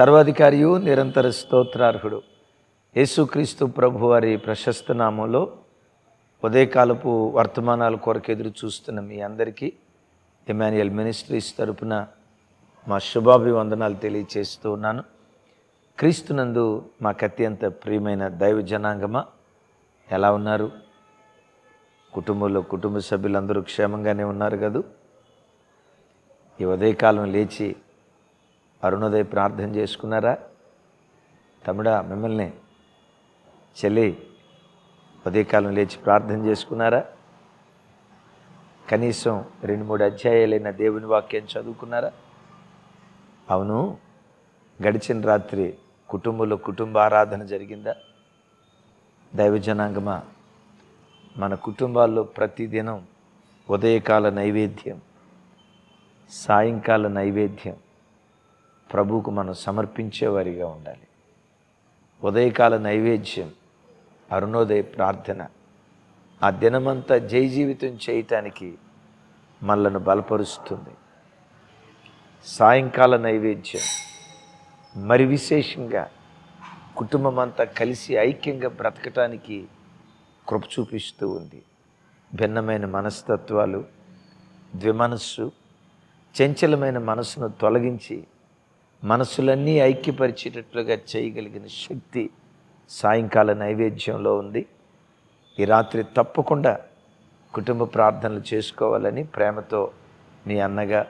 సర్వాధికారియు నిరంతర స్తోత్రార్హుడు. యేసుక్రీస్తు ప్రభు వారి ప్రశస్త నామంలో ఉదయకాలపు వర్తమానాల కొరకు ఎదురు చూస్తున్న మీ అందరికీ ఎమాన్యుయల్ మినిస్ట్రీస్ తరపున మా శుభాభివందనాలు తెలియచేస్తూ ఉన్నాను. క్రీస్తునందు మాకు అత్యంత ప్రియమైన దైవ జనాంగమా ఎలా ఉన్నారు? కుటుంబంలో కుటుంబ సభ్యులందరూ క్షేమంగానే ఉన్నారు కదూ? ఈ ఉదయకాలం లేచి అరుణోదయ ప్రార్థన చేసుకున్నారా? తమిడా మిమ్మల్ని చెల్లి ఉదయకాలం లేచి ప్రార్థన చేసుకున్నారా? కనీసం రెండు మూడు అధ్యాయాలైన దేవుని వాక్యం చదువుకున్నారా? అవును. గడిచిన రాత్రి కుటుంబంలో కుటుంబ ఆరాధన జరిగిందా? దైవజనాంగమా మన కుటుంబాల్లో ప్రతిదినం ఉదయకాల నైవేద్యం సాయంకాల నైవేద్యం ప్రభువుకు మనం సమర్పించేవారిగా ఉండాలి. ఉదయకాల నైవేద్యం అరుణోదయ ప్రార్థన ఆ దినమంతా జై జీవితం చేయటానికి మనలను బలపరుస్తుంది. సాయంకాల నైవేద్యం మరి విశేషంగా కుటుంబం అంతా కలిసి ఐక్యంగా బ్రతకటానికి కృప చూపిస్తూ ఉంది. భిన్నమైన మనస్తత్వాలు ద్విమనస్సు చంచలమైన మనసును తొలగించి మనసులన్నీ ఐక్యపరిచేటట్లుగా చేయగలిగిన శక్తి సాయంకాల నైవేద్యంలో ఉంది. ఈ రాత్రి తప్పకుండా కుటుంబ ప్రార్థనలు చేసుకోవాలని ప్రేమతో మీ అన్నగా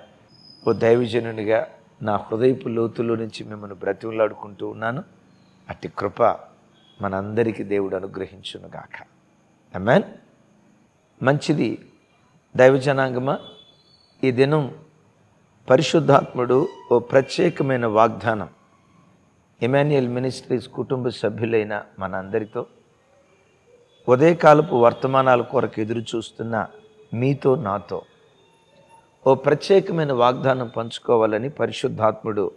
ఓ దైవజనునిగా నా హృదయపు లోతులో నుంచి మిమ్మల్ని బ్రతిమలాడుకుంటూ ఉన్నాను. అట్టి కృప మనందరికీ దేవుడు అనుగ్రహించునుగాక అమెన్ మంచిది. దైవజనాంగమా? ఈ దినం పరిశుద్ధాత్ముడు ఓ ప్రత్యేకమైన వాగ్దానం. ఇమాన్యుయల్ మినిస్ట్రీస్ కుటుంబ సభ్యులైన మనందరితో ఉదయకాలపు వర్తమానాల కొరకు ఎదురు చూస్తున్న మీతో నాతో ఓ ప్రత్యేకమైన వాగ్దానం పంచుకోవాలని పరిశుద్ధాత్ముడు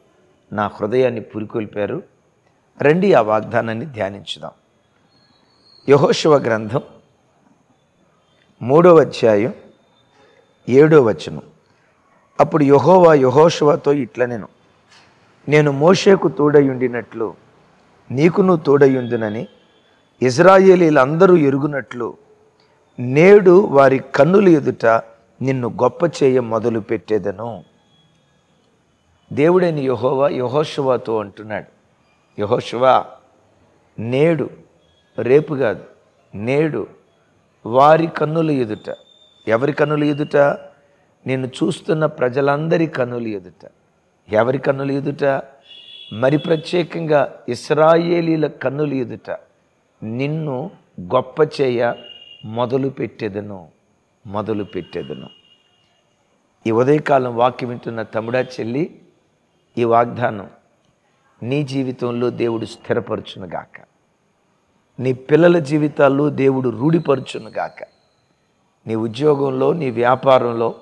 నా హృదయాన్ని పురికొల్పారు. రండి ఆ వాగ్దానాన్ని ధ్యానించుదాం. యహోశివ గ్రంథం మూడవ అధ్యాయం ఏడో వచనం. అప్పుడు యహోవా యహోశివతో ఇట్ల నేను నేను మోషేకు తోడయుండినట్లు నీకును తోడయుందునని ఇజ్రాయేలీలందరూ ఎరుగునట్లు నేడు వారి కన్నుల ఎదుట నిన్ను గొప్ప చేయ మొదలు పెట్టేదను. దేవుడైన యహోవా యహోశివాతో అంటున్నాడు. యహోశివా నేడు రేపు కాదు నేడు వారి కన్నుల ఎదుట ఎవరి కన్నుల ఎదుట? నిన్ను చూస్తున్న ప్రజలందరి కన్నులు ఎదుట. ఎవరి కన్నులు ఎదుట? మరి ప్రత్యేకంగా ఇస్రాయేలీల కన్నులు ఎదుట నిన్ను గొప్ప చేయ మొదలు పెట్టేదను మొదలు పెట్టేదను. ఈ ఉదయకాలం వాక్యం వింటున్న తమ్ముడా చెల్లి ఈ వాగ్దానం నీ జీవితంలో దేవుడు స్థిరపరచునుగాక నీ పిల్లల జీవితాల్లో దేవుడు రూఢిపరచునుగాక నీ ఉద్యోగంలో నీ వ్యాపారంలో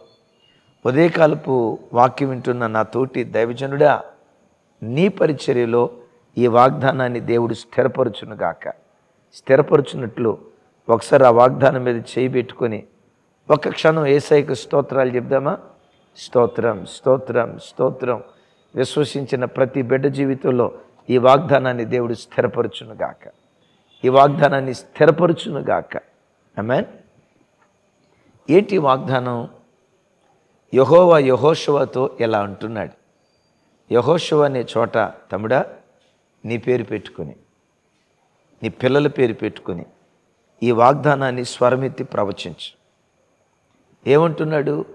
ఉదయకాలపు వాక్యం వింటున్న నా తోటి దైవజనుడా నీ పరిచర్యలో ఈ వాగ్దానాన్ని దేవుడు స్థిరపరచునుగాక. స్థిరపరచున్నట్లు ఒకసారి ఆ వాగ్దానం మీద చేయి పెట్టుకొని ఒక క్షణం ఏసైకి స్తోత్రాలు చెప్దామా? స్తోత్రం స్తోత్రం స్తోత్రం. విశ్వసించిన ప్రతి బిడ్డ జీవితంలో ఈ వాగ్దానాన్ని దేవుడు స్థిరపరచునుగాక. ఈ వాగ్దానాన్ని స్థిరపరచునుగాక. మీన్ ఏంటి వాగ్దానం? యహోవా యహోశవతో ఎలా అంటున్నాడు. యహోశవ అనే చోట తమ్ముడా నీ పేరు పెట్టుకుని నీ పిల్లల పేరు పెట్టుకుని ఈ వాగ్దానాన్ని స్వరమెత్తి ప్రవచించు. ఏమంటున్నాడు?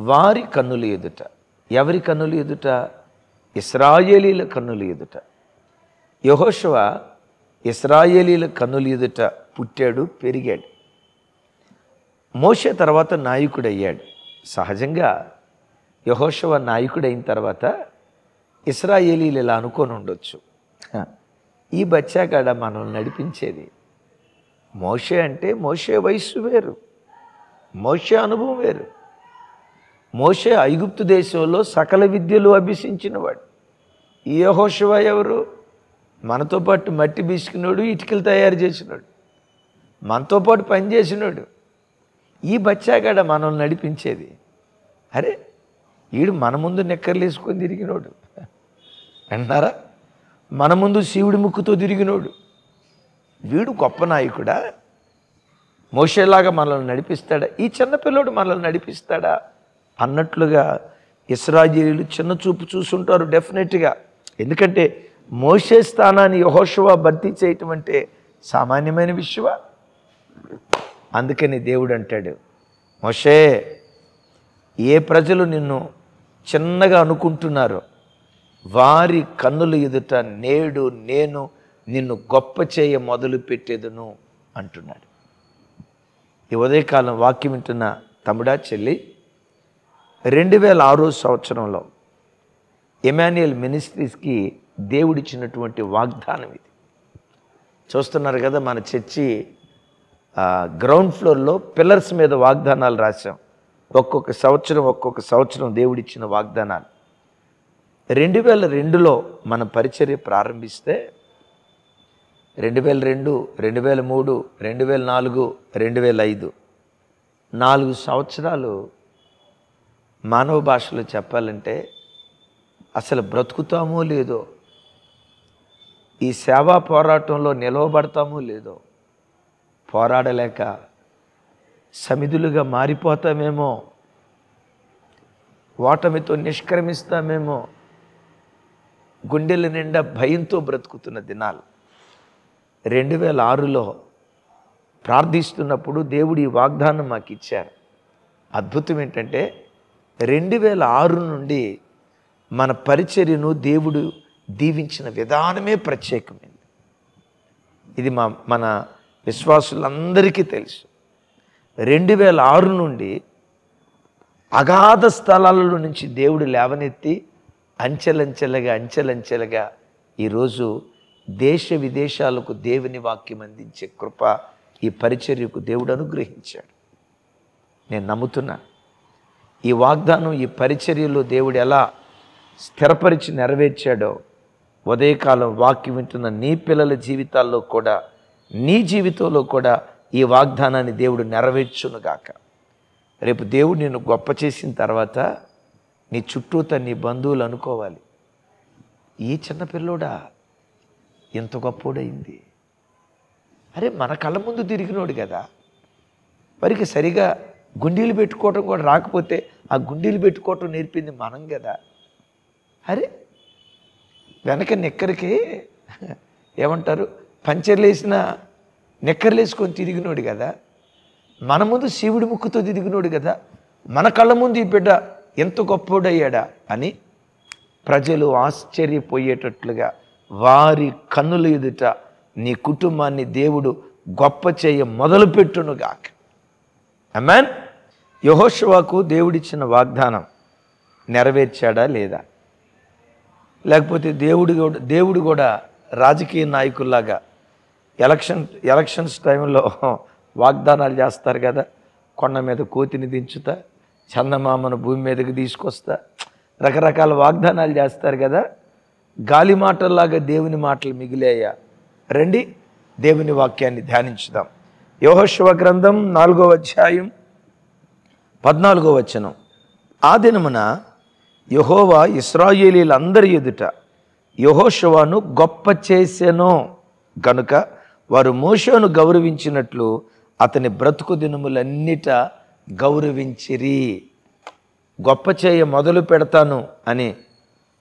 వారి కన్నులు ఎదుట ఎవరి కన్నులు ఎదుట? ఇస్రాయేలీల కన్నులు ఎదుట. యహోశవ ఇస్రాయేలీల కన్నులు ఎదుట పుట్టాడు పెరిగాడు. మోషే తర్వాత నాయకుడయ్యాడు. సహజంగా యహోశవ నాయకుడైన తర్వాత ఇస్రాయేలీలు ఇలా అనుకొని ఉండొచ్చు. ఈ బచ్చాగాడ మనం నడిపించేది మోషే అంటే మోషే వయస్సు వేరు మోషే అనుభవం వేరు. మోషే ఐగుప్తు దేశంలో సకల విద్యలు అభ్యసించినవాడు. ఈ యహోశివ ఎవరు? మనతో పాటు మట్టి బీసుకున్నాడు ఇటుకలు తయారు చేసినాడు. మనతో పాటు పనిచేసినాడు ఈ బచ్చాగాడ మనల్ని నడిపించేది. అరే ఈడు మన ముందు నెక్కర్లేసుకొని తిరిగినోడు. అంటారా మన ముందు శివుడి ముక్కుతో తిరిగినోడు. వీడు గొప్ప నాయకుడా? మోషేలాగా మనల్ని నడిపిస్తాడా? ఈ చిన్న పిల్లోడు మనల్ని నడిపిస్తాడా? అన్నట్లుగా ఇస్రాజీలు చిన్న చూపు చూసుంటారు డెఫినెట్గా. ఎందుకంటే మోషే స్థానాన్ని యహోషువా భర్తీ చేయటం అంటే సామాన్యమైన విషయమా? అందుకని దేవుడు అంటాడు మోషే ఏ ప్రజలు నిన్ను చిన్నగా అనుకుంటున్నారో వారి కన్నుల ఎదుట నేడు నేను నిన్ను గొప్ప చేయ మొదలు పెట్టేదును అంటున్నాడు. ఈ ఉదయకాలం వాక్యం వింటున్న తమ్ముడా చెల్లి రెండు వేల ఆరో సంవత్సరంలో ఎమాన్యుయల్ మినిస్ట్రీస్కి దేవుడిచ్చినటువంటి వాగ్దానం ఇది. చూస్తున్నారు కదా మన చర్చి గ్రౌండ్ ఫ్లోర్లో పిల్లర్స్ మీద వాగ్దానాలు రాశాం. ఒక్కొక్క సంవత్సరం ఒక్కొక్క సంవత్సరం దేవుడిచ్చిన వాగ్దానాలు. రెండు వేల రెండులో మన పరిచర్య ప్రారంభిస్తే రెండు వేల రెండు రెండు వేల మూడు రెండు వేల నాలుగు రెండు వేల ఐదు. నాలుగు సంవత్సరాలు మానవ భాషలో చెప్పాలంటే అసలు బ్రతుకుతామో లేదో ఈ సేవా పోరాటంలో నిలవబడతామో లేదో పోరాడలేక సమిధులుగా మారిపోతామేమో ఓటమితో నిష్క్రమిస్తామేమో గుండెల నిండా భయంతో బ్రతుకుతున్న దినాలు. రెండు వేల ఆరులో ప్రార్థిస్తున్నప్పుడు దేవుడు ఈ వాగ్దానం మాకు ఇచ్చారు. అద్భుతం ఏంటంటే రెండు వేల ఆరు నుండి మన పరిచర్యను దేవుడు దీవించిన విధానమే ప్రత్యేకమైంది. ఇది మా మన విశ్వాసులందరికీ తెలుసు. రెండు వేల ఆరు నుండి అగాధ స్థలాలలో నుంచి దేవుడు లేవనెత్తి అంచెలంచెలుగా అంచెలంచెలుగా ఈరోజు దేశ విదేశాలకు దేవుని వాక్యం అందించే కృప ఈ పరిచర్యకు దేవుడు అనుగ్రహించాడు. నేను నమ్ముతున్నా ఈ వాగ్దానం ఈ పరిచర్యలో దేవుడు ఎలా స్థిరపరిచి నెరవేర్చాడో ఉదయకాలం వాక్యం వింటున్న నీ పిల్లల జీవితాల్లో కూడా నీ జీవితంలో కూడా ఈ వాగ్దానాన్ని దేవుడు నెరవేర్చునుగాక. రేపు దేవుడు నిన్ను గొప్ప చేసిన తర్వాత నీ చుట్టూత నీ బంధువులు అనుకోవాలి. ఈ చిన్న పిల్లోడా ఎంత గొప్పోడైంది? అరే మన కళ్ళ ముందు తిరిగినోడు కదా. వారికి సరిగా గుండీలు పెట్టుకోవటం కూడా రాకపోతే ఆ గుండీలు పెట్టుకోవటం నేర్పింది మనం కదా. అరే వెనక నిక్కరికి ఏమంటారు? పంచర్లు వేసిన నిక్కర్లు వేసుకొని తిరిగినోడు కదా మన ముందు శివుడి ముక్కుతో తిరిగినోడు కదా మన కళ్ళ ముందు ఈ బిడ్డ ఎంత గొప్పోడయ్యాడా అని ప్రజలు ఆశ్చర్యపోయేటట్లుగా వారి కన్నుల ఎదుట నీ కుటుంబాన్ని దేవుడు గొప్ప చేయ మొదలుపెట్టునుగాక. అమ్మాన్ యహోషువాకు దేవుడిచ్చిన వాగ్దానం నెరవేర్చాడా లేదా? లేకపోతే దేవుడు కూడా దేవుడు కూడా రాజకీయ నాయకుల్లాగా ఎలక్షన్ ఎలక్షన్స్ టైంలో వాగ్దానాలు చేస్తారు కదా. కొండ మీద కోతిని దించుతా చందమామను భూమి మీదకి తీసుకొస్తా రకరకాల వాగ్దానాలు చేస్తారు కదా. గాలి మాటల్లాగా దేవుని మాటలు మిగిలాయా? రండి దేవుని వాక్యాన్ని ధ్యానించుదాం. యోహశివ గ్రంథం నాలుగో అధ్యాయం పద్నాలుగో వచనం. ఆ దినమున యహోవా ఇస్రాయేలీలందరి ఎదుట యహోశివాను గొప్ప చేసెను. గనుక వారు మోషోను గౌరవించినట్లు అతని బ్రతుకు దినములన్నిట గౌరవించిరి. గొప్ప చేయ మొదలు పెడతాను అని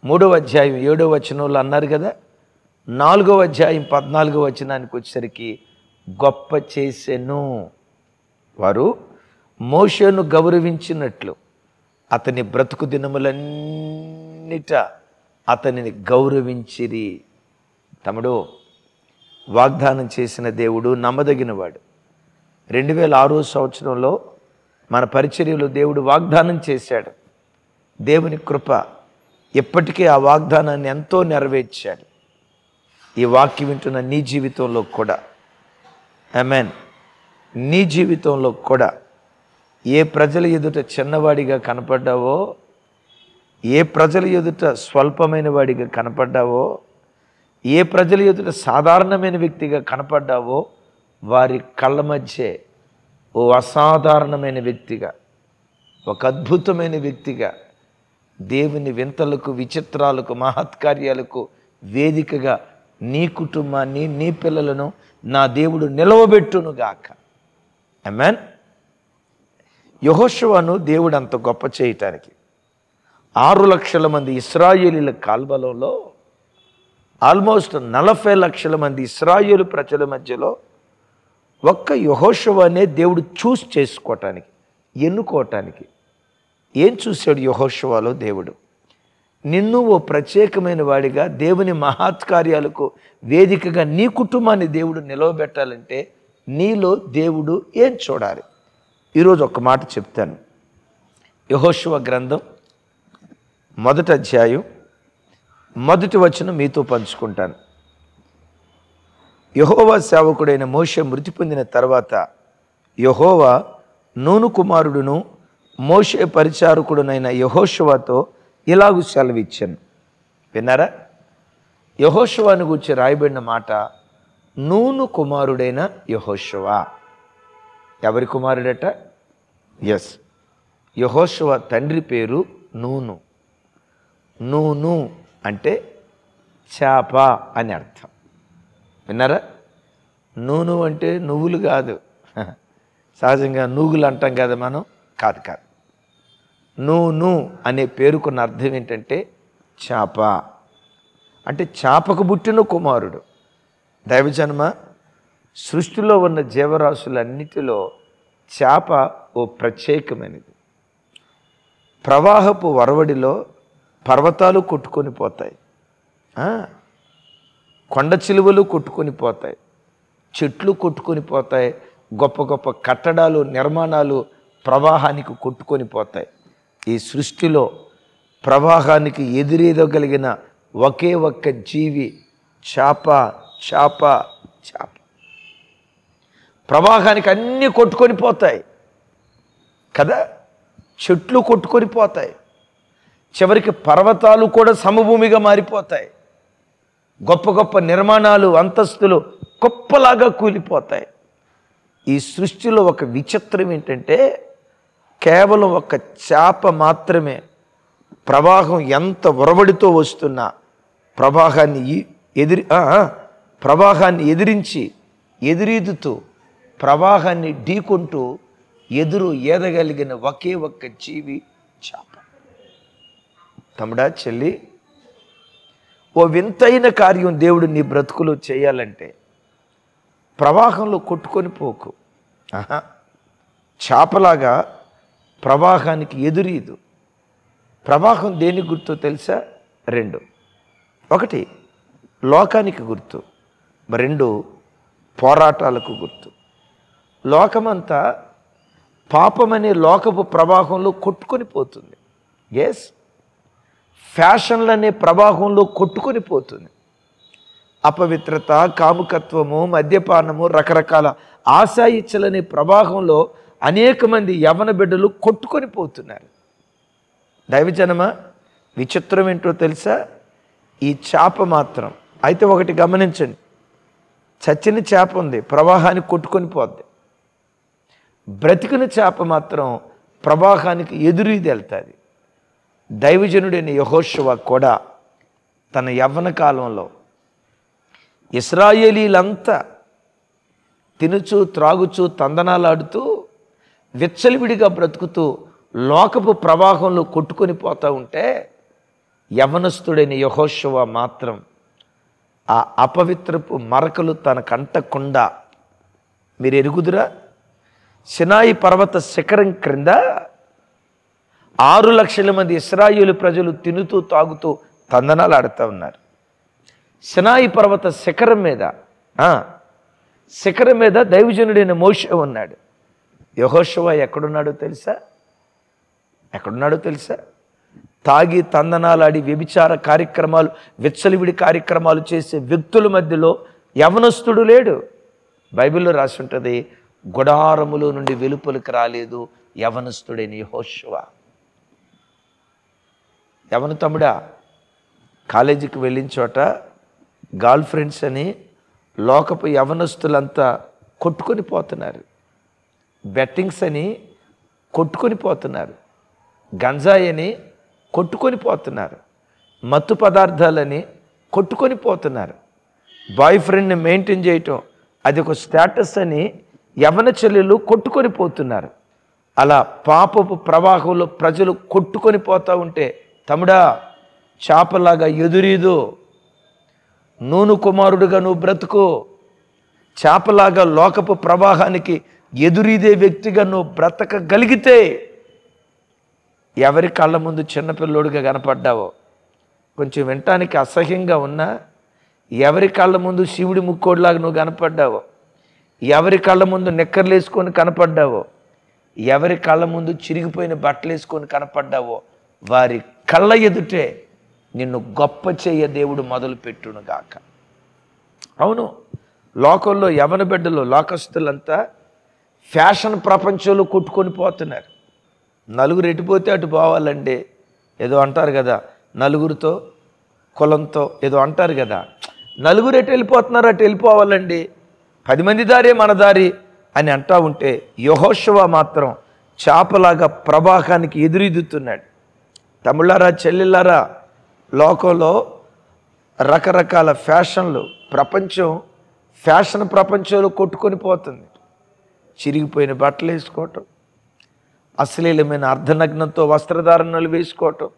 మూడవ అధ్యాయం ఏడవ వచనంలో అన్నారు కదా? నాలుగవ అధ్యాయం పద్నాలుగో వచనానికి వచ్చేసరికి గొప్ప చేసెను. వారు మోషను గౌరవించినట్లు అతని బ్రతుకు దినములన్నిట అతనిని గౌరవించిరి. తమ్ముడు వాగ్దానం చేసిన దేవుడు నమ్మదగినవాడు. రెండు వేల ఆరో సంవత్సరంలో మన పరిచర్యలో దేవుడు వాగ్దానం చేశాడు. దేవుని కృప ఇప్పటికీ ఆ వాగ్దానాన్ని ఎంతో నెరవేర్చాడు. ఈ వాక్యం వింటున్న నీ జీవితంలో కూడా. అమెన్ నీ జీవితంలో కూడా ఏ ప్రజల ఎదుట చిన్నవాడిగా కనపడ్డావో ఏ ప్రజల ఎదుట స్వల్పమైన వాడిగా కనపడ్డావో ఏ ప్రజల ఎదుట సాధారణమైన వ్యక్తిగా కనపడ్డావో వారి కళ్ళ మధ్య ఓ అసాధారణమైన వ్యక్తిగా ఒక అద్భుతమైన వ్యక్తిగా దేవుని వింతలకు విచిత్రాలకు మహత్కార్యాలకు వేదికగా నీ కుటుంబాన్ని నీ పిల్లలను నా దేవుడు నిలవబెట్టునుగాక. అమెన్ యహోశువను దేవుడు అంత గొప్ప చేయటానికి ఆరు లక్షల మంది ఇస్రాయేలీల కాల్బలంలో ఆల్మోస్ట్ నలభై లక్షల మంది ఇస్రాయేలు ప్రజల మధ్యలో ఒక్క యహోశువ అనే దేవుడు చూస్ చేసుకోవటానికి ఎన్నుకోవటానికి ఏం చూశాడు యహోషవాలో దేవుడు? నిన్ను ఓ ప్రత్యేకమైన వాడిగా దేవుని మహాత్కార్యాలకు వేదికగా నీ కుటుంబాన్ని దేవుడు నిలవబెట్టాలంటే నీలో దేవుడు ఏం చూడాలి? ఈరోజు ఒక మాట చెప్తాను. యహోశివ గ్రంథం మొదటి అధ్యాయం మొదటి వచనం మీతో పంచుకుంటాను. యహోవా సేవకుడైన మోష మృతి పొందిన తర్వాత యహోవా నూను కుమారుడును మోషే పరిచారకుడునైన యహోశువాతో ఇలాగు సెలవిచ్చాను. విన్నారా? యహోశువాను గురించి రాయబడిన మాట నూను కుమారుడైన యహోశువా ఎవరి కుమారుడట? ఎస్. యహోశువ తండ్రి పేరు నూను. నూను. అంటే చేప అని అర్థం. విన్నారా? నూనె అంటే నువ్వులు కాదు. సహజంగా నూగులు అంటాం కదా మనం? కాదు కాదు. నూను అనే పేరుకున్న అర్థం ఏంటంటే చేప. అంటే చేపకు పుట్టిన కుమారుడు. దైవజన్మ సృష్టిలో ఉన్న జీవరాశులన్నిటిలో చేప ఓ ప్రత్యేకమైనది. ప్రవాహపు వరవడిలో పర్వతాలు కొట్టుకొని పోతాయి. కొండ చిలువలు కొట్టుకొని పోతాయి. చెట్లు కొట్టుకొని పోతాయి. గొప్ప గొప్ప కట్టడాలు నిర్మాణాలు ప్రవాహానికి కొట్టుకొని పోతాయి. ఈ సృష్టిలో ప్రవాహానికి ఎదురేదగలిగిన ఒకే ఒక్క జీవి చాప చాప చాప. ప్రవాహానికి అన్నీ కొట్టుకొని పోతాయి. కదా? చెట్లు కొట్టుకొని పోతాయి. చివరికి పర్వతాలు కూడా సమభూమిగా మారిపోతాయి. గొప్ప గొప్ప నిర్మాణాలు అంతస్తులు గొప్పలాగా కూలిపోతాయి. ఈ సృష్టిలో ఒక విచిత్రం ఏంటంటే కేవలం ఒక చేప మాత్రమే ప్రవాహం ఎంత ఒరవడితో వస్తున్నా ప్రవాహాన్ని ఈ- ఎదిరి ప్రవాహాన్ని ఎదిరించి ఎదురీదుతూ ప్రవాహాన్ని ఢీకొంటూ ఎదురు ఏదగలిగిన ఒకే ఒక్క జీవి చేప. తమ్ముడా చెల్లి ఓ వింతైన కార్యం దేవుడు నీ బ్రతుకులో చేయాలంటే ప్రవాహంలో కొట్టుకొని పోకు. ఆహా. చేపలాగా ప్రవాహానికి ఎదురీదు. ప్రవాహం దేని గుర్తు తెలుసా? రెండు. ఒకటి లోకానికి గుర్తు. రెండు పోరాటాలకు గుర్తు. లోకమంతా పాపమనే లోకపు ప్రవాహంలో కొట్టుకొని పోతుంది. ఎస్ ఫ్యాషన్లనే ప్రవాహంలో కొట్టుకొని పోతుంది. అపవిత్రత కాముకత్వము మద్యపానము రకరకాల ఆశాయిచ్చలనే ప్రవాహంలో అనేక మంది యవన బిడ్డలు కొట్టుకొని పోతున్నారు. దైవజనమా విచిత్రం ఏంటో తెలుసా? ఈ చేప మాత్రం. అయితే ఒకటి గమనించండి. చచ్చిన చేప ఉంది ప్రవాహాన్ని కొట్టుకొని పోద్ది. బ్రతికిన చేప మాత్రం ప్రవాహానికి ఎదురీది వెళ్తుంది దైవజనుడైన యహోశవ కూడా తన యవ్వన కాలంలో ఇస్రాయేలీలంతా తినుచు త్రాగుచు తందనాలాడుతూ విచ్చలివిడిగా బ్రతుకుతూ లోకపు ప్రవాహంలో కొట్టుకొని పోతూ ఉంటే యవనస్తుడైన యహోశవ మాత్రం ఆ అపవిత్రపు మరకలు తన కంటకుండా మీరు ఎరుగుదురా సినాయి పర్వత శిఖరం క్రింద ఆరు లక్షల మంది ఇస్రాయిలు ప్రజలు తినుతూ తాగుతూ తందనాలు ఆడుతూ ఉన్నారు. సినాయి పర్వత శిఖరం మీద శిఖరం మీద దైవజనుడైన మోష ఉన్నాడు. యహోశవ ఎక్కడున్నాడో తెలుసా? ఎక్కడున్నాడో తెలుసా? తాగి తందనాలాడి వ్యభిచార కార్యక్రమాలు విచ్చలివిడి కార్యక్రమాలు చేసే వ్యక్తుల మధ్యలో యవనస్తుడు లేడు. బైబిల్లో రాసి ఉంటుంది గుడారములో నుండి వెలుపలికి రాలేదు యవనస్తుడైన యెహోషువ. యవన తమ్ముడా? కాలేజీకి వెళ్ళిన చోట గర్ల్ ఫ్రెండ్స్ అని లోకపు యవనస్తులంతా కొట్టుకొని పోతున్నారు. బెట్టింగ్స్ అని కొట్టుకొని పోతున్నారు. గంజాయి అని కొట్టుకొని పోతున్నారు. మత్తు పదార్థాలని కొట్టుకొని పోతున్నారు. బాయ్ ఫ్రెండ్ని మెయింటైన్ చేయటం అది ఒక స్టేటస్ అని యవన చెల్లెలు కొట్టుకొని పోతున్నారు. అలా పాపపు ప్రవాహంలో ప్రజలు కొట్టుకొని పోతూ ఉంటే తమ్ముడా చేపలాగా ఎదురీదు. నూను కుమారుడుగా నువ్వు బ్రతుకు. చేపలాగా లోకపు ప్రవాహానికి ఎదురీదే వ్యక్తిగా నువ్వు బ్రతకగలిగితే ఎవరి కళ్ళ ముందు చిన్నపిల్లోడుగా కనపడ్డావో? కొంచెం వినటానికి అసహ్యంగా ఉన్నా ఎవరి కళ్ళ ముందు శివుడి ముక్కోడిలాగా నువ్వు కనపడ్డావో? ఎవరి కళ్ళ ముందు నిక్కర్లు వేసుకొని కనపడ్డావో? ఎవరి కళ్ళ ముందు చిరిగిపోయిన బట్టలు వేసుకొని కనపడ్డావో? వారి కళ్ళ ఎదుటే నిన్ను గొప్ప చేయ దేవుడు మొదలుపెట్టునుగాక గాక. అవును లోకంలో యవన బిడ్డలు లోకస్తులంతా ఫ్యాషన్ ప్రపంచంలో కొట్టుకొని పోతున్నారు. నలుగురు ఎటుపోతే అటు పోవాలండి. ఏదో అంటారు కదా నలుగురితో కులంతో ఏదో అంటారు కదా. నలుగురు ఎటు వెళ్ళిపోతున్నారు అటు వెళ్ళిపోవాలండి. పది మంది దారే మన దారి అని అంటా ఉంటే యహోశవ మాత్రం చేపలాగా ప్రవాహానికి ఎదురెదుతున్నాడు తమిళారా చెల్లెళ్ళారా లోకంలో రకరకాల ఫ్యాషన్లు ప్రపంచం ఫ్యాషన్ ప్రపంచంలో కొట్టుకొని పోతుంది. చిరిగిపోయిన బట్టలు వేసుకోవటం అశ్లీలమైన అర్ధనగ్నంతో వస్త్రధారణలు వేసుకోవటం.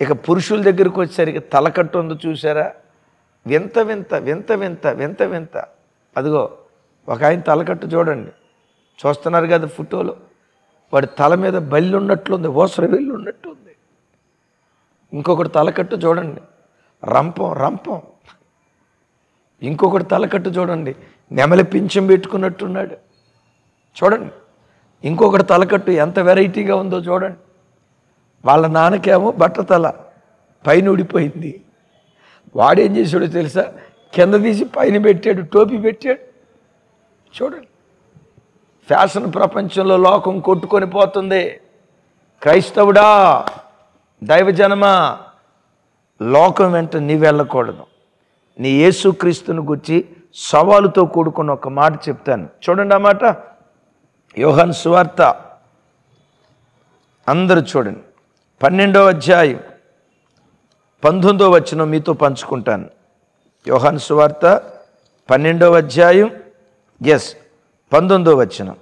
ఇక పురుషుల దగ్గరికి వచ్చేసరికి తలకట్టు ఉందో చూసారా? వింత వింత వింత వింత వింత వింత. అదిగో ఒక ఆయన తలకట్టు చూడండి. చూస్తున్నారు కదా ఫోటోలో? వాడి తల మీద బల్లి ఉన్నట్లుంది ఓసర వెళ్ళి ఉన్నట్టుంది ఇంకొకటి తలకట్టు చూడండి. రంపం రంపం. ఇంకొకటి తలకట్టు చూడండి. నెమలి పింఛం పెట్టుకున్నట్టున్నాడు. చూడండి. ఇంకొకటి తలకట్టు ఎంత వెరైటీగా ఉందో చూడండి. వాళ్ళ నాన్నకేమో బట్టతల పైన ఊడిపోయింది. వాడేం చేశాడో తెలుసా? కింద తీసి పైన పెట్టాడు టోపీ పెట్టాడు. చూడండి. ఫ్యాషన్ ప్రపంచంలో లోకం కొట్టుకొని పోతుంది. క్రైస్తవుడా! దైవజనమా లోకం వెంట నీ వెళ్ళకూడదు. నీ యేసుక్రీస్తుని గురించి సవాలుతో కూడుకున్న ఒక మాట చెప్తాను. చూడండి ఆ మాట. యోహన్ సువార్త. అందరూ చూడండి. పన్నెండవ అధ్యాయం పంతొమ్మిదో వచ్చిన మీతో పంచుకుంటాను. యోహాన్ సువార్త పన్నెండవ అధ్యాయం ఎస్ పంతొమ్మిదో వచ్చిన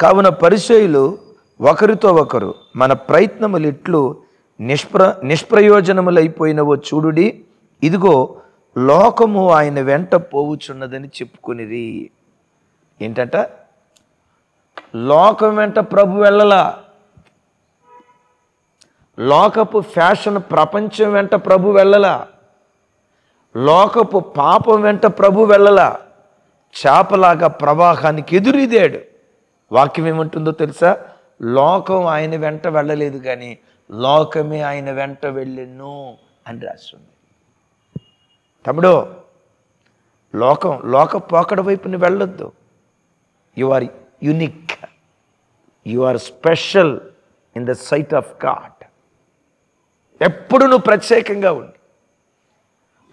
కావున పరిచయులు ఒకరితో ఒకరు మన ప్రయత్నములు ఇట్లు నిష్ప్ర నిష్ప్రయోజనములైపోయినవో చూడుడి. ఇదిగో లోకము ఆయన వెంట పోవుచున్నదని చెప్పుకునిది ఏంటంట? లోకం వెంట ప్రభు వెళ్ళలా. లోకపు ఫ్యాషన్ ప్రపంచం వెంట ప్రభు వెళ్ళలా. లోకపు పాపం వెంట ప్రభు వెళ్ళలా. చేపలాగా ప్రవాహానికి ఎదురీదాడు. వాక్యం ఏమంటుందో తెలుసా? లోకం ఆయన వెంట వెళ్ళలేదు కానీ లోకమే ఆయన వెంట వెళ్ళెను అని రాస్తుంది తమ్ముడు లోకం లోక పోకడ వైపుని వెళ్ళొద్దు. You are unique you are special in the sight of God ఎప్పుడు నువ్వు ప్రత్యేకంగా ఉండి.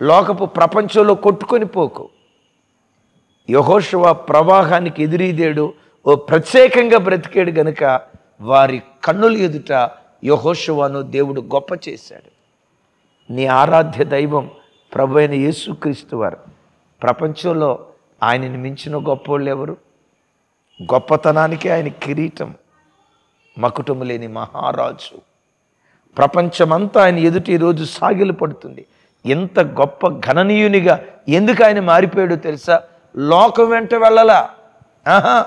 లోకపు ప్రపంచంలో కొట్టుకొని పోకు. యహోశవ ప్రవాహానికి ఎదురీదేడు. ఓ ప్రత్యేకంగా బ్రతికాడు గనుక వారి కన్నుల ఎదుట యహోశవను దేవుడు గొప్ప చేశాడు. నీ ఆరాధ్య దైవం ప్రభు అయిన యేసుక్రీస్తు వారు. ప్రపంచంలో ఆయనని మించిన గొప్పోళ్ళు ఎవరు? గొప్పతనానికి ఆయన కిరీటం మకుటము లేని మహారాజు. ప్రపంచమంతా ఆయన ఎదుటి ఈరోజు సాగిలు పడుతుంది. ఎంత గొప్ప గణనీయునిగా ఎందుకు ఆయన మారిపోయాడో తెలుసా? లోకం వెంట వెళ్ళలా? ఆహా!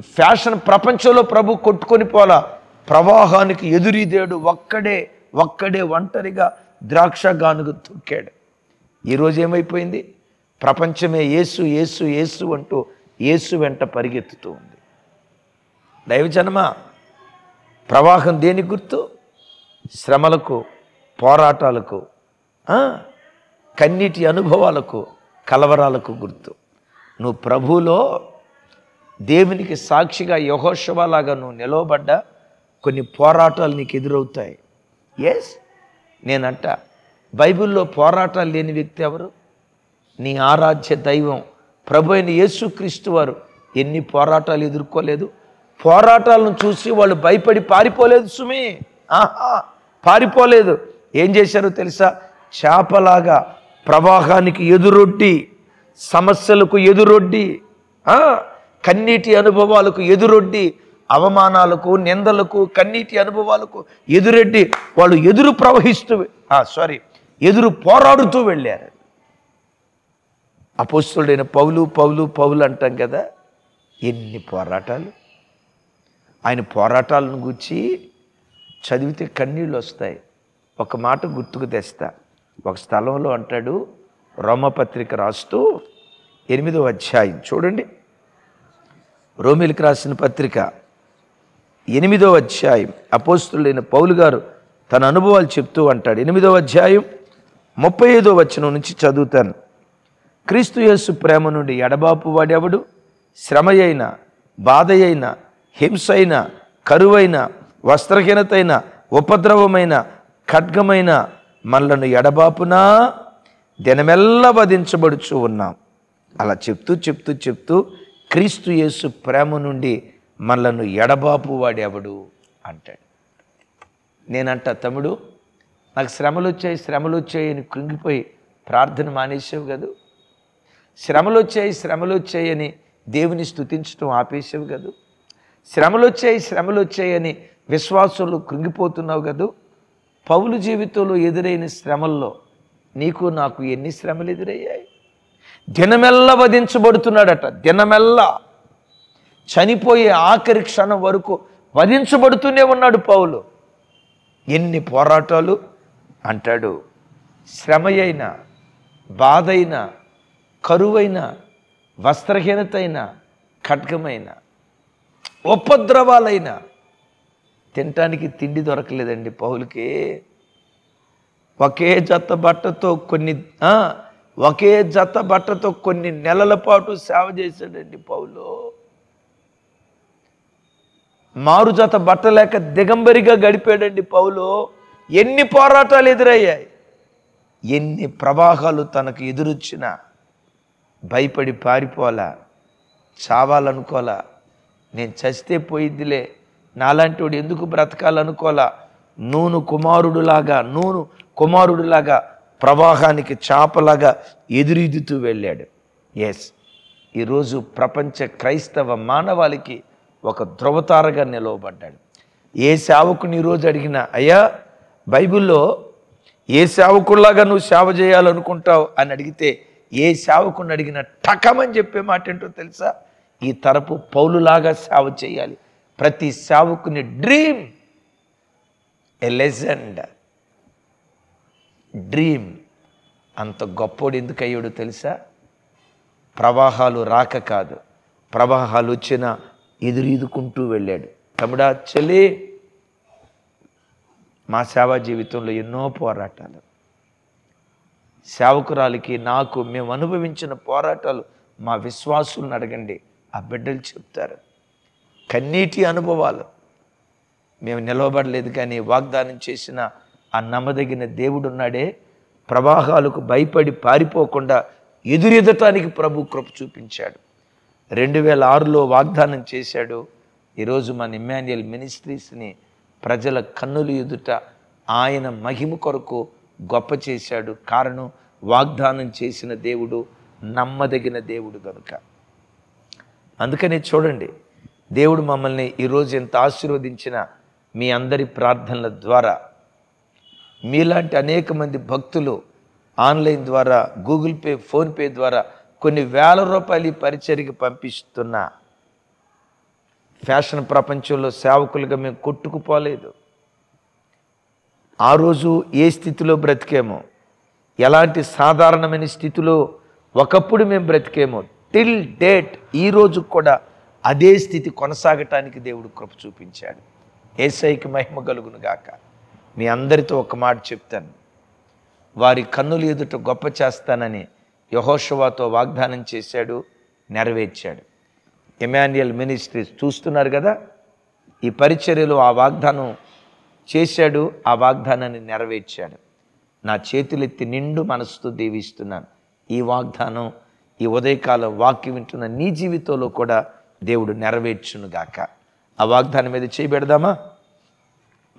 ఫ్యాషన్ ప్రపంచంలో ప్రభు కొట్టుకొని పోలా? ప్రవాహానికి ఎదురీదేడు ఒక్కడే ఒక్కడే ఒంటరిగా ద్రాక్ష గానుగు తొక్కాడు. ఈరోజు ఏమైపోయింది? ప్రపంచమే యేసు ఏసు ఏసు అంటూ ఏసు వెంట పరిగెత్తుతూ ఉంది. దైవజనమా ప్రవాహం దేని గుర్తు? శ్రమలకు పోరాటాలకు కన్నీటి అనుభవాలకు కలవరాలకు గుర్తు. నువ్వు ప్రభువులో దేవునికి సాక్షిగా యహోశవలాగా నువ్వు నిలవబడ్డా కొన్ని పోరాటాలు నీకు ఎదురవుతాయి. ఎస్ నేనంట బైబిల్లో పోరాటాలు లేని వ్యక్తి ఎవరు? నీ ఆరాధ్య దైవం ప్రభు అయిన యేసుక్రీస్తు వారు ఎన్ని పోరాటాలు ఎదుర్కోలేదు? పోరాటాలను చూసి వాళ్ళు భయపడి పారిపోలేదు సుమి. ఆహా! పారిపోలేదు. ఏం చేశారో తెలుసా? చేపలాగా ప్రవాహానికి ఎదురొడ్డి సమస్యలకు ఎదురొడ్డి కన్నీటి అనుభవాలకు ఎదురొడ్డి అవమానాలకు నిందలకు కన్నీటి అనుభవాలకు ఎదురెడ్డి వాళ్ళు ఎదురు ప్రవహిస్తూ సారీ ఎదురు పోరాడుతూ వెళ్ళారు. అపోస్తుడైన పౌలు పౌలు పౌలు అంటాం కదా ఎన్ని పోరాటాలు. ఆయన పోరాటాలను గురించి చదివితే కన్నీళ్ళు వస్తాయి. ఒక మాట గుర్తుకు తెస్తా. ఒక స్థలంలో అంటాడు రోమపత్రిక రాస్తూ ఎనిమిదో అధ్యాయం. చూడండి. రోమిలికి రాసిన పత్రిక ఎనిమిదో అధ్యాయం. అపోస్తులైన పౌలు గారు తన అనుభవాలు చెప్తూ అంటాడు. ఎనిమిదో అధ్యాయం ముప్పై ఐదో వచనం నుంచి చదువుతాను. క్రీస్తు యేసు ప్రేమ నుండి ఎడబాపు వాడెవడు? శ్రమ అయిన బాధ అయిన హింస అయిన కరువైన వస్త్రహీనతైన ఉపద్రవమైన ఖడ్గమైన మనలను ఎడబాపునా? దినమెల్లా వధించబడుచు ఉన్నాం. అలా చెప్తూ చెప్తూ చెప్తూ క్రీస్తు యేసు ప్రేమ నుండి మనలను ఎడబాపు వాడెవడు అంటాడు. నేనంట తమ్ముడు నాకు శ్రమలు వచ్చాయి శ్రమలు వచ్చాయి అని కృంగిపోయి ప్రార్థన మానేసావు కదూ? శ్రమలు వచ్చాయి శ్రమలు వచ్చాయని దేవుని స్థుతించడం ఆపేసావు కదూ? శ్రమలు వచ్చాయి శ్రమలు వచ్చాయని విశ్వాసంలో కృంగిపోతున్నావు కదూ? పౌలు జీవితంలో ఎదురైన శ్రమల్లో నీకు నాకు ఎన్ని శ్రమలు ఎదురయ్యాయి దినమెల్ల వధించబడుతున్నాడట దినమెల్లా. చనిపోయే ఆఖరి క్షణం వరకు వధించబడుతూనే ఉన్నాడు పౌలు. ఎన్ని పోరాటాలు అంటాడు. శ్రమయైన బాధైన కరువైన వస్త్రహీనతైన ఖడ్గమైన ఉపద్రవాలైన తినటానికి తిండి దొరకలేదండి పౌలకి. ఒకే జత బట్టతో కొన్ని ఒకే జత బట్టతో కొన్ని నెలల పాటు సేవ చేశాడండి పౌలు. మారుజాత బట్టలేక బట్ట లేక దిగంబరిగా గడిపాడండి పౌలు. ఎన్ని పోరాటాలు ఎదురయ్యాయి? ఎన్ని ప్రవాహాలు తనకు ఎదురొచ్చినా భయపడి పారిపోలా చావాలనుకోలా నేను చస్తే పోయిద్దిలే. నాలాంటి వాడు ఎందుకు బ్రతకాలనుకోలా నూను కుమారుడులాగా నూను కుమారుడులాగా ప్రవాహానికి చాపలాగా ఎదురీదుతూ వెళ్ళాడు. ఎస్ ఈరోజు ప్రపంచ క్రైస్తవ మానవాళికి ఒక ధ్రువతారగా నిలవబడ్డాడు. ఏ సేవకుని ఈరోజు అడిగినా అయ్యా బైబిల్లో ఏ సేవకుల్లాగా నువ్వు సేవ చేయాలనుకుంటావు? అని అడిగితే ఏ సేవకుని అడిగినా టకమని చెప్పే మాట ఏంటో తెలుసా? ఈ తరపు పౌలులాగా సేవ చేయాలి. ప్రతి సేవకుని డ్రీమ్ ఎ లెజెండ్ డ్రీమ్. అంత గొప్పోడు ఎందుకు అయ్యాడు తెలుసా? ప్రవాహాలు రాక కాదు. ప్రవాహాలు వచ్చినా ఎదురీదుకుంటూ వెళ్ళాడు. తమ్ముడా చెల్లి మా సేవా జీవితంలో ఎన్నో పోరాటాలు. సేవకురాలికి నాకు మేము అనుభవించిన పోరాటాలు మా విశ్వాసులను అడగండి. ఆ బిడ్డలు చెప్తారు. కన్నీటి అనుభవాలు. మేము నిలవబడలేదు కానీ వాగ్దానం చేసిన ఆ నమ్మదగిన దేవుడు ఉన్నాడే. ప్రవాహాలకు భయపడి పారిపోకుండా ఎదురెదటానికి ప్రభు కృప చూపించాడు. రెండు వేల ఆరులో వాగ్దానం చేశాడు ఈరోజు మన ఇమ్మాన్యుయల్ మినిస్ట్రీస్ని ప్రజల కన్నులు ఎదుట ఆయన మహిమ కొరకు గొప్ప చేశాడు. కారణం వాగ్దానం చేసిన దేవుడు నమ్మదగిన దేవుడు కనుక అందుకనే చూడండి దేవుడు మమ్మల్ని ఈరోజు ఎంత ఆశీర్వదించిన మీ అందరి ప్రార్థనల ద్వారా మీలాంటి అనేక మంది భక్తులు ఆన్లైన్ ద్వారా గూగుల్ పే ఫోన్పే ద్వారా కొన్ని వేల రూపాయలు ఈ పరిచర్కి పంపిస్తున్నా. ఫ్యాషన్ ప్రపంచంలో సేవకులుగా మేము కొట్టుకుపోలేదు. ఆ రోజు ఏ స్థితిలో బ్రతికేమో ఎలాంటి సాధారణమైన స్థితిలో ఒకప్పుడు మేము బ్రతికేమో టిల్ డేట్ ఈ కూడా అదే స్థితి కొనసాగటానికి దేవుడు కృప చూపించాడు. ఏసైకి మహిమ కలుగును గాక. మీ అందరితో ఒక మాట చెప్తాను. వారి కన్నులు ఎదుట గొప్ప చేస్తానని యహోషవాతో వాగ్దానం చేశాడు నెరవేర్చాడు. ఎమాన్యుయల్ మినిస్ట్రీస్ చూస్తున్నారు కదా ఈ పరిచర్యలో ఆ వాగ్దానం చేశాడు ఆ వాగ్దానాన్ని నెరవేర్చాడు. నా చేతులెత్తి నిండు మనసుతో దీవిస్తున్నాను. ఈ వాగ్దానం ఈ ఉదయకాలం వాక్యం వింటున్న నీ జీవితంలో కూడా దేవుడు నెరవేర్చునుగాక ఆ వాగ్దానం మీద చేయబెడదామా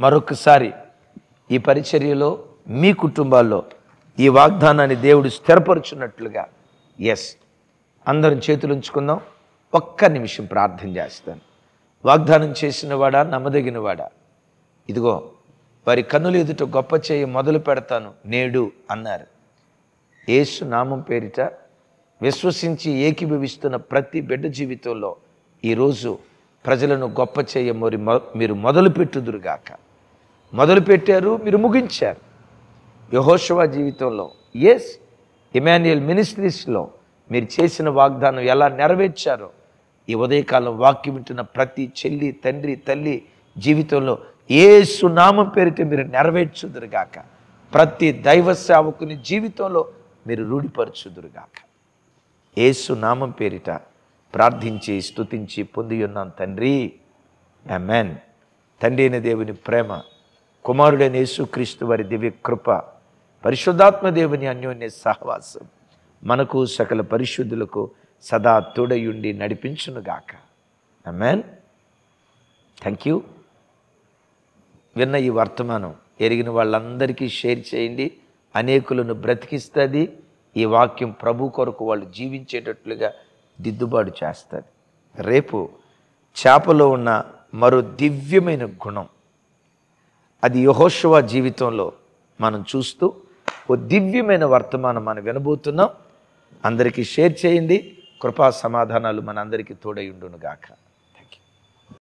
మరొకసారి ఈ పరిచర్యలో మీ కుటుంబాల్లో ఈ వాగ్దానాన్ని దేవుడు స్థిరపరుచున్నట్లుగా. ఎస్ అందరం చేతులు ఉంచుకుందాం. ఒక్క నిమిషం ప్రార్థన చేస్తాను. వాగ్దానం చేసినవాడా నమ్మదగినవాడా ఇదిగో వారి కన్నులు ఎదుట గొప్ప చేయి మొదలు పెడతాను. నేడు అన్నారు. యేసు నామం పేరిట విశ్వసించి ఏకీభవిస్తున్న ప్రతి బిడ్డ జీవితంలో ఈరోజు ప్రజలను గొప్ప చేయ మరి మీరు మొదలుపెట్టుదురుగాక. మొదలుపెట్టారు మొదలు పెట్టారు మీరు ముగించారు. యహోశవ జీవితంలో ఎస్ ఇమాన్యుయల్ మినిస్ట్రీస్లో మీరు చేసిన వాగ్దానం ఎలా నెరవేర్చారో ఈ ఉదయకాలం వాక్యం వింటున్న ప్రతి చెల్లి తండ్రి తల్లి జీవితంలో ఏసు నామం పేరిట మీరు నెరవేర్చుదురుగాక. ప్రతి దైవ సేవకుని జీవితంలో మీరు రూఢిపరచుదురుగాక. ఏసు నామం పేరిట ప్రార్థించి స్తుతించి పొంది ఉన్నాం తండ్రి. మెన్ తండ్రి అయిన దేవుని ప్రేమ కుమారుడైన యేసుక్రీస్తు వారి దివ్య కృప పరిశుద్ధాత్మ దేవుని అన్యోన్య సహవాసం మనకు సకల పరిశుద్ధులకు సదా తోడయుండి నడిపించునుగాక. అమెన్ థ్యాంక్ యూ విన్న ఈ వర్తమానం ఎరిగిన వాళ్ళందరికీ షేర్ చేయండి. అనేకులను బ్రతికిస్తుంది. ఈ వాక్యం ప్రభు కొరకు వాళ్ళు జీవించేటట్లుగా దిద్దుబాటు చేస్తుంది. రేపు చేపలో ఉన్న మరో దివ్యమైన గుణం అది యహోశవ జీవితంలో మనం చూస్తూ ఓ దివ్యమైన వర్తమానం మనం వినబోతున్నాం. అందరికీ షేర్ చేయండి. కృపా సమాధానాలు మనందరికీ తోడై ఉండును గాక